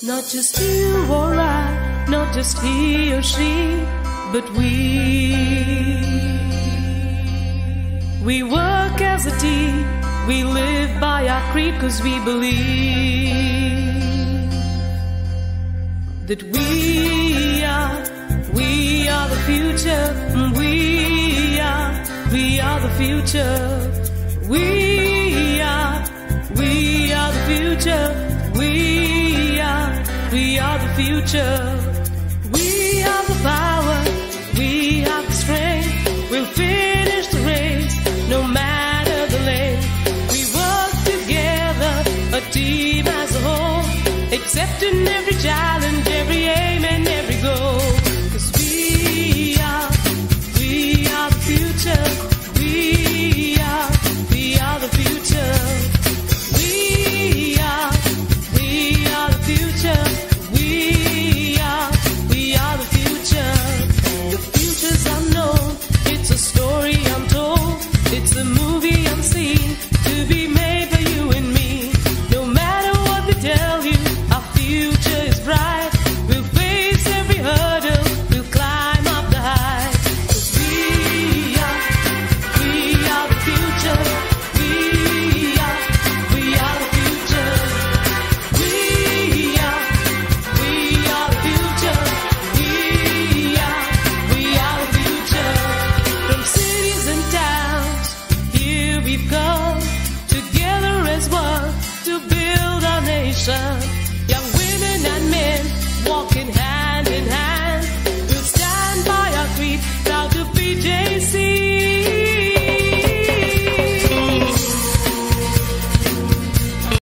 Not just you or I, not just he or she, but we. We work as a team, we live by our creed cause we believe that we are, we are the future, we are, we are the future, we are, we are the future, we we are the future, we have the power, we have the strength, we'll finish the race, no matter the length, we work together, a team as a whole, accepting every challenge, every aim and It's a movie I'm seeing to be we've come together as one to build our nation. Young women and men.